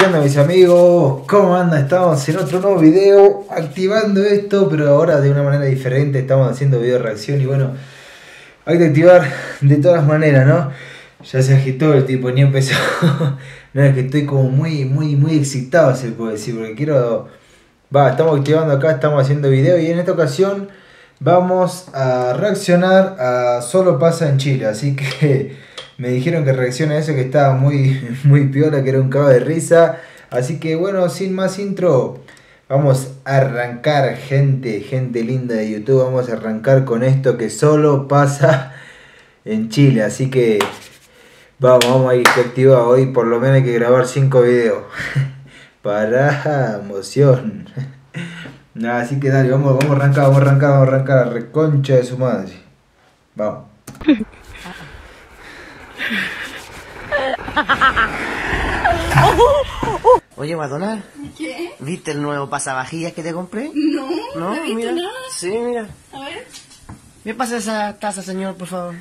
¿Qué onda mis amigos? ¿Cómo andan? Estamos en otro nuevo video activando esto, pero ahora de una manera diferente. Estamos haciendo video reacción y bueno, hay que activar de todas maneras, ¿no? Ya se agitó el tipo, ni empezó. no, es que estoy como muy, muy, muy excitado, se puede decir, porque quiero... Va, estamos activando acá, estamos haciendo video y en esta ocasión vamos a reaccionar a Solo pasa en Chile, así que me dijeron que reaccione a eso que estaba muy, muy piola, que era un cago de risa. Así que bueno, sin más intro, vamos a arrancar, gente, gente linda de YouTube. Vamos a arrancar con esto que solo pasa en Chile. Así que vamos, vamos a ir activado hoy. Por lo menos hay que grabar 5 videos. Para emoción. Así que dale, vamos, vamos a arrancar, vamos a arrancar, vamos a arrancar reconcha de su madre. Vamos. Oye, Madonna, ¿Qué? ¿viste el nuevo pasavajillas que te compré? No, No, no he visto mira. nada. Sí, mira. A ver. ¿Me pasa esa taza, señor, por favor?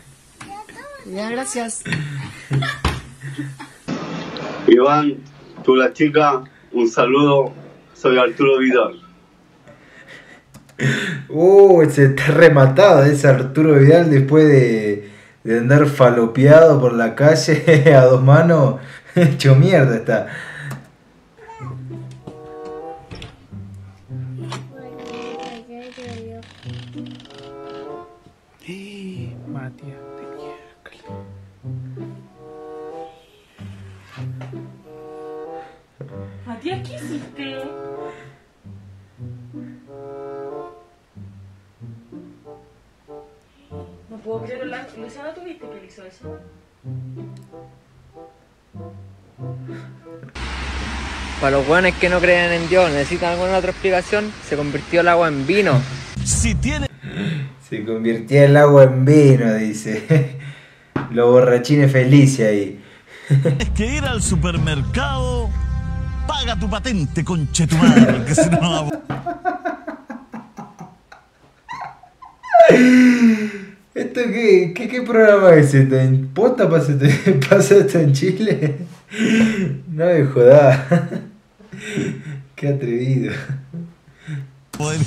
Ya, gracias. Iván, tú la chica, un saludo, soy Arturo Vidal. Uh, se está rematado ese Arturo Vidal después de, de andar falopeado por la calle a dos manos. Hecho mierda está. Hizo eso? Para los hueones que no creen en Dios, necesitan alguna otra explicación, se convirtió el agua en vino. Se convirtió el agua en vino, dice. Los borrachines felices ahí. Tienes que ir al supermercado, paga tu patente, conchetumar, porque si no... ¿Esto qué, qué, qué programa es esto? ¿En posta pasa esto, pasa esto en Chile? No me jodas. Qué atrevido. Joder.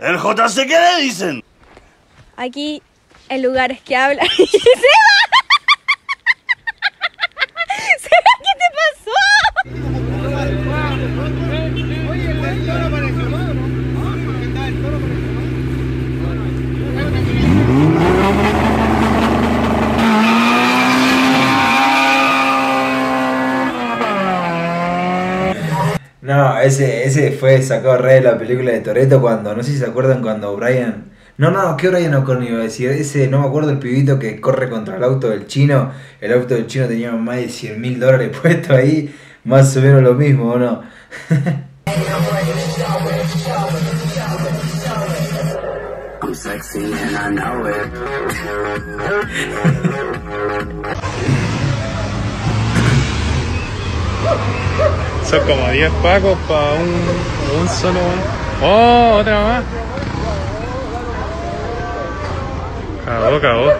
¿El JC qué le dicen? Aquí en lugares que hablan. ¡Y se va! ¿Seba, qué te pasó? No, ese, ese fue sacado re de la película de Toreto cuando, no sé si se acuerdan cuando Brian. No, no, ¿qué Brian O'Connor iba a decir? Ese, no me acuerdo el pibito que corre contra el auto del chino. El auto del chino tenía más de 100 mil dólares puestos ahí. Más o menos lo mismo, ¿o no? I'm sexy and I know it. Son como 10 pacos para un, un solo. ¡Oh! Otra más. Cagó, cagó.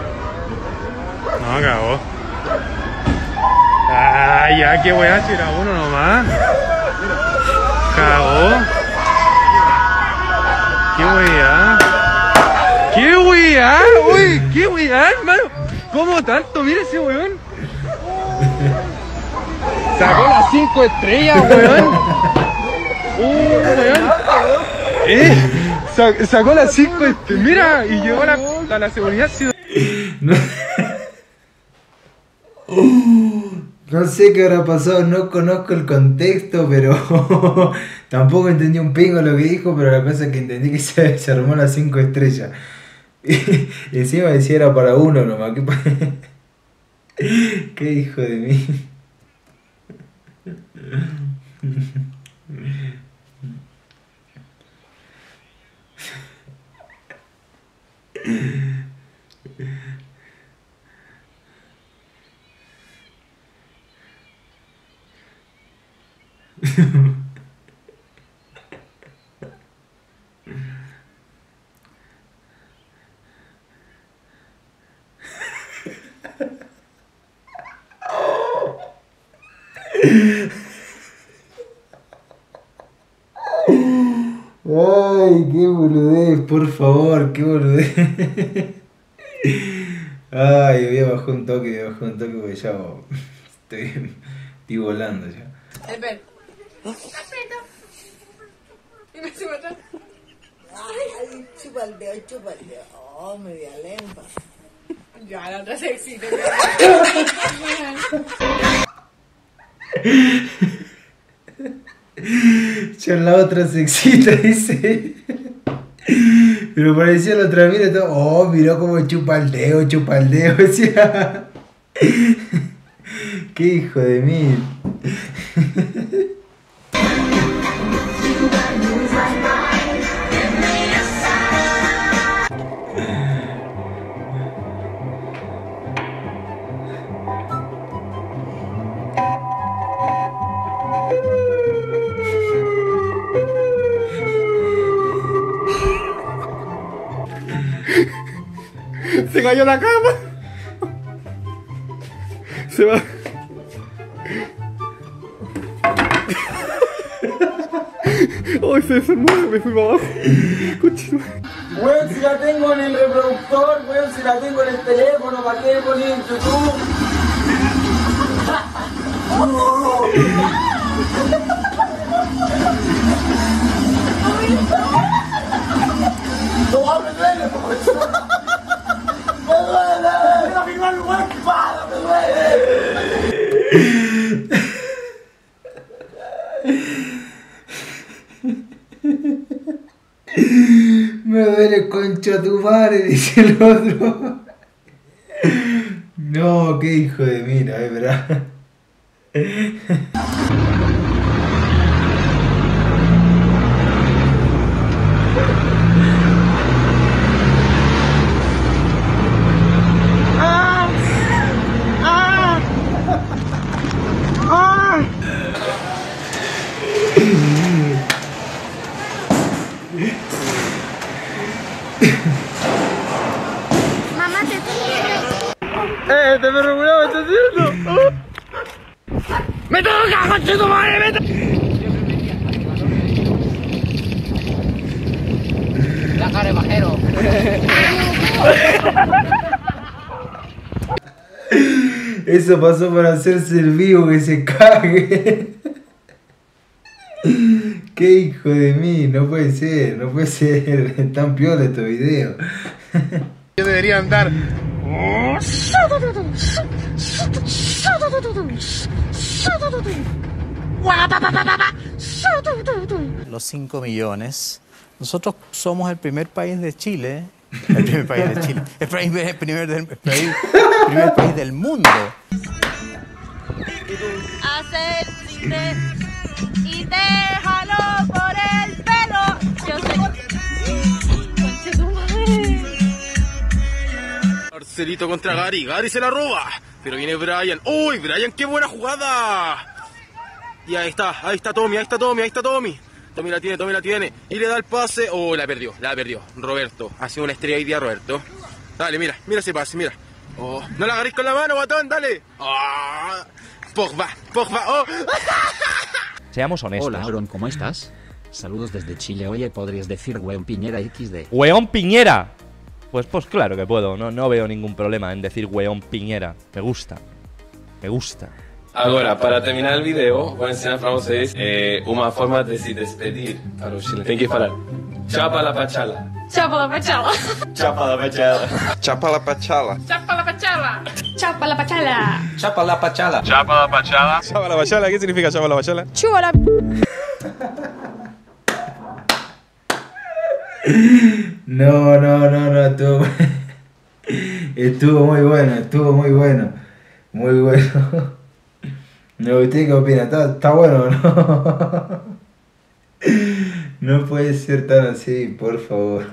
No, cagó. Ah, ya, qué weá, si era uno nomás. Cagó. Qué weá. ¿Qué weá? Uy, qué weá, hermano. ¿Cómo tanto? Mira ese weón. Sacó las 5 estrellas, weón. Uh, weón. Eh, sa- sacó las 5 estrellas. Mira, y llegó la, a la seguridad ciudadana. No, No sé qué habrá pasado, no conozco el contexto, pero tampoco entendí un pingo lo que dijo, pero la cosa es que entendí que se, se armó las 5 estrellas. Y encima decía era para uno nomás. ¿Qué, qué hijo de mí. Ay, qué boludez, por favor, qué boludez. Ay, voy a bajar un toque, voy a bajar un toque porque ya oh, estoy, estoy volando ya. Espera. Ay, chupa el chupa el. Oh, media lengua. Ya, la otra. Ya en la otra se excita, dice. Pero parecía la otra mira todo. Oh, miró como chupa el dedo, chupa. Qué hijo de mí. Se cayó la cama. Se va. Ay, se desarmó, me fui para abajo. Weón, si la tengo en el reproductor, weón, si la tengo en el teléfono, ¿para qué poner en YouTube? No, me duele, me duele. Qué pasa, me duele. Me duele concha tu madre, dice el otro. No, qué hijo de mira, es verdad. Mamá, te ¡Eh, este perro me está haciendo! ¡Me toca, coche tu madre! ¡Me toca! La cara de bajero. Eso pasó por hacerse el vivo que se cague. Qué hijo de mí, no puede ser, no puede ser. Tan piola estos videos. Yo debería andar. Los 5 millones. Nosotros somos el primer país de Chile, el primer país de Chile, el primer, el primer del, el país, el primer país del mundo. Hacerte y déjalo Marcelito contra Gary, Gary se la roba, pero viene Brian. ¡Uy, Brian, qué buena jugada! Y ahí está, ahí está Tommy, ahí está Tommy, ahí está Tommy. Tommy la tiene, Tommy la tiene. Y le da el pase. Oh, la perdió, la perdió. Roberto. Ha sido una estrella hoy día, Roberto. Dale, mira, mira ese pase, mira. Oh, no la agarrís con la mano, batón, dale. Ah, Pogba, Pogba, oh. Seamos honestos. Hola Aaron, ¿cómo estás? Saludos desde Chile. Oye, ¿podrías decir weón Piñera XD? ¡Weón Piñera! Pues, pues claro que puedo, no, no veo ningún problema en decir weón Piñera. Me gusta. Me gusta. Agora, para terminar el video, vou ensinar para vocês eh, uma forma de se despedir para o Chile. Tem que falar Chapa la pachala. Chapa la pachala. Chapa la pachala. Chapa la pachala. Chapa la pachala. Chapa la pachala. Chapa la pachala. Chapa la pachala. Chapa la pachala, ¿qué significa chapa la pachala? Chúbala. No, no, no, no, estuvo, estuvo muy bueno, estuvo muy bueno, muy bueno. No, ¿usted qué opina? ¿Está, está bueno no? No puede ser tan así, por favor.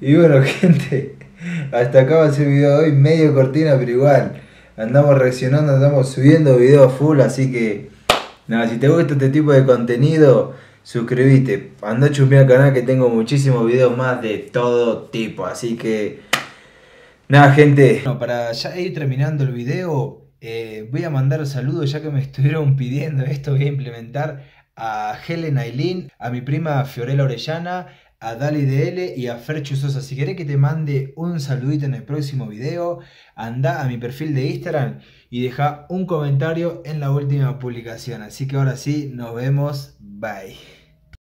Y bueno, gente, hasta acá va a ser el video de hoy, medio cortina, pero igual. Andamos reaccionando, andamos subiendo videos full, así que nada, si te gusta este tipo de contenido, suscríbete. Anda a al canal que tengo muchísimos videos más de todo tipo, así que Nada, gente. Bueno, para ya ir terminando el video, eh, voy a mandar saludos ya que me estuvieron pidiendo esto. Voy a implementar a Helen Aileen, a mi prima Fiorella Orellana, a Dali DL y a Ferchu Sosa. Si querés que te mande un saludito en el próximo video, anda a mi perfil de Instagram y deja un comentario en la última publicación. Así que ahora sí, nos vemos. Bye.